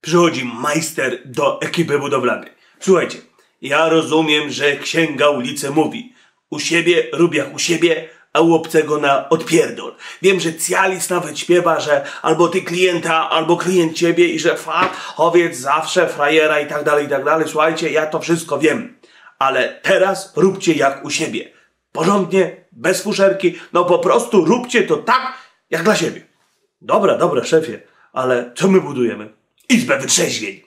Przychodzi majster do ekipy budowlanej. Słuchajcie, ja rozumiem, że księga ulicy mówi u siebie rób jak u siebie, a u obcego na odpierdol. Wiem, że Cialis nawet śpiewa, że albo ty klienta, albo klient ciebie i że fachowiec zawsze frajera i tak dalej, i tak dalej. Słuchajcie, ja to wszystko wiem. Ale teraz róbcie jak u siebie. Porządnie, bez fuszerki, no po prostu róbcie to tak, jak dla siebie. Dobra, dobra, szefie, ale co my budujemy? Izbę wytrzeźwień.